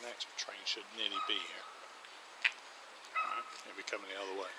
The next train should nearly be here. Alright, they'll be coming the other way.